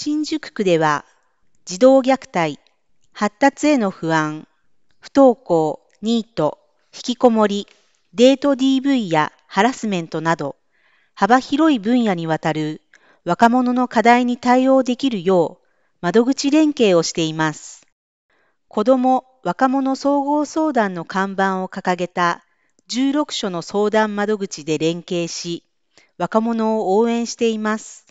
新宿区では、児童虐待、発達への不安、不登校、ニート、引きこもり、デート DV やハラスメントなど、幅広い分野にわたる若者の課題に対応できるよう、窓口連携をしています。子ども・若者総合相談の看板を掲げた16所の相談窓口で連携し、若者を応援しています。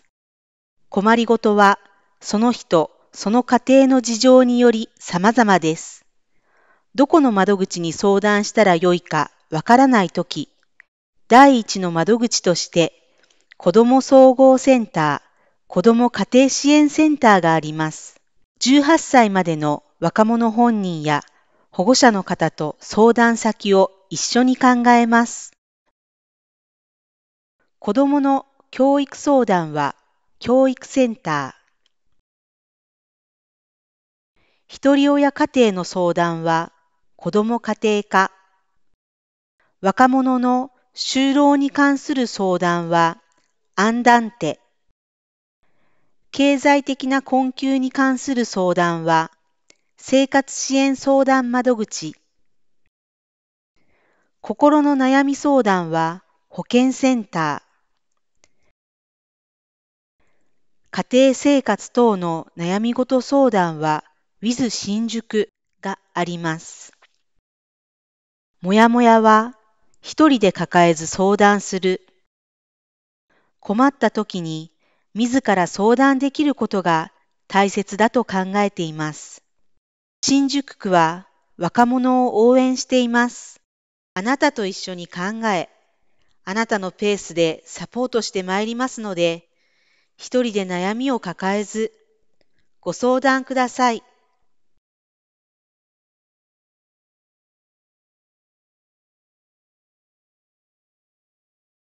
困りごとは、その人、その家庭の事情により様々です。どこの窓口に相談したらよいかわからないとき、第一の窓口として、子ども総合センター、子ども家庭支援センターがあります。18歳までの若者本人や保護者の方と相談先を一緒に考えます。子どもの教育相談は教育センター。ひとり親家庭の相談は子ども家庭科。若者の就労に関する相談はアンダンテ。経済的な困窮に関する相談は、生活支援相談窓口。心の悩み相談は、保健センター。家庭生活等の悩み事相談は、ウィズ新宿があります。もやもやは、一人で抱えず相談する。困った時に自ら相談できることが大切だと考えています。新宿区は若者を応援しています。あなたと一緒に考え、あなたのペースでサポートしてまいりますので、一人で悩みを抱えず、ご相談ください。